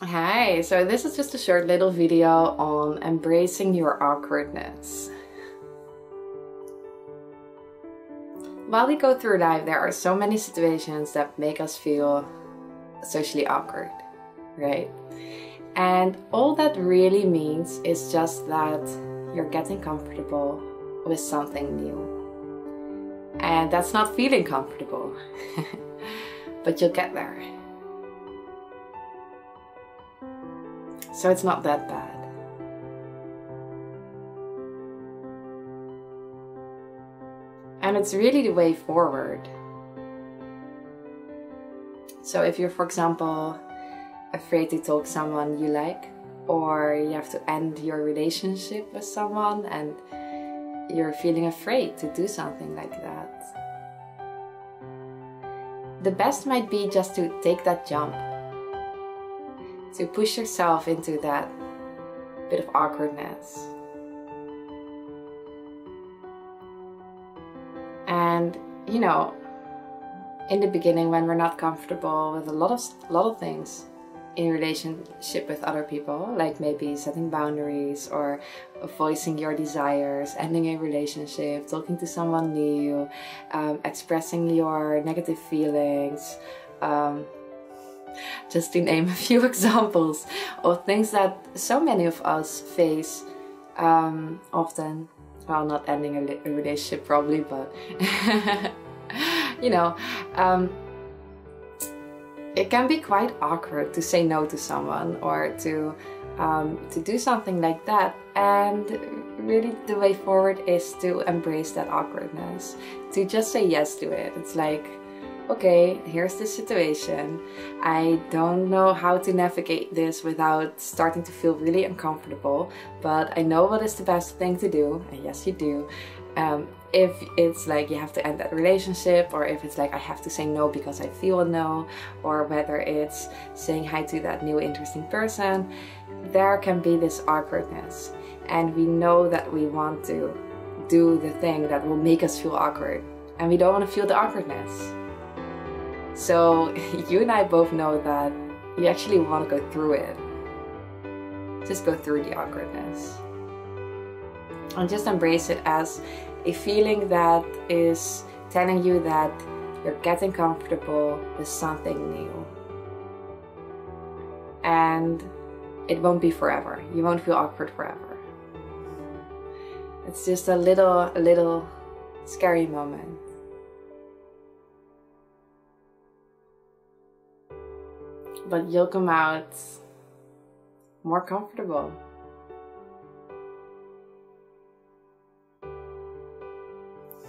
Hi, so this is just a short little video on embracing your awkwardness. While we go through life, there are so many situations that make us feel socially awkward, right? And all that really means is just that you're getting comfortable with something new. And that's not feeling comfortable, but you'll get there. So it's not that bad. And it's really the way forward. So if you're, for example, afraid to talk to someone you like, or you have to end your relationship with someone and you're feeling afraid to do something like that. The best might be just to take that jump to push yourself into that bit of awkwardness. And you know, in the beginning when we're not comfortable with a lot of lot of things in relationship with other people, like maybe setting boundaries or voicing your desires, ending a relationship, talking to someone new, um, expressing your negative feelings, um, just to name a few examples of things that so many of us face um, often. Well, not ending a, relationship probably, but you know, um, it can be quite awkward to say no to someone or to um, to do something like that. And really, the way forward is to embrace that awkwardness, to just say yes to it. It's like okay, here's the situation. I don't know how to navigate this without starting to feel really uncomfortable, but I know what is the best thing to do, and yes, you do. Um, if it's like you have to end that relationship, or if it's like I have to say no because I feel no, or whether it's saying hi to that new interesting person, there can be this awkwardness. And we know that we want to do the thing that will make us feel awkward, and we don't want to feel the awkwardness. So you and I both know that you actually want to go through it. Just go through the awkwardness. And just embrace it as a feeling that is telling you that you're getting comfortable with something new. And it won't be forever. You won't feel awkward forever. It's just a little, a little scary moment. But you'll come out more comfortable.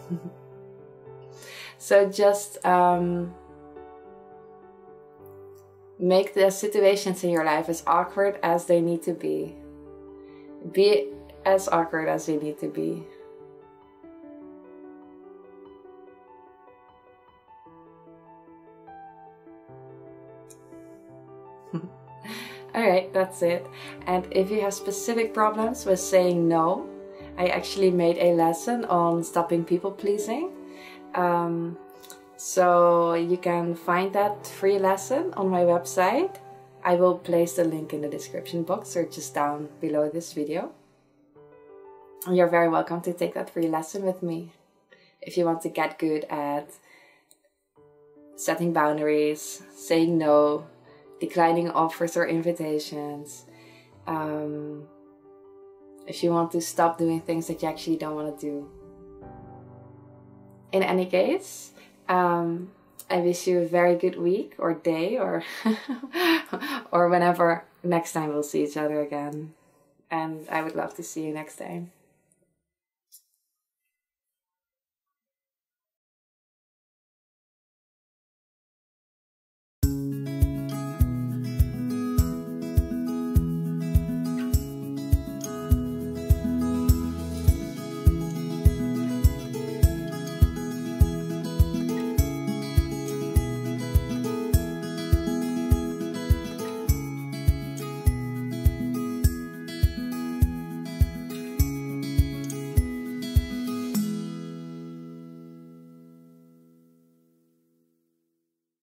so just um, make the situations in your life as awkward as they need to be. Be as awkward as they need to be. Alright, that's it. And if you have specific problems with saying no, I actually made a lesson on stopping people pleasing. Um, so you can find that free lesson on my website. I will place the link in the description box or just down below this video. You're very welcome to take that free lesson with me if you want to get good at setting boundaries, saying no, declining offers or invitations. Um, if you want to stop doing things that you actually don't want to do. In any case, um, I wish you a very good week or day or or whenever next time we'll see each other again. And I would love to see you next time.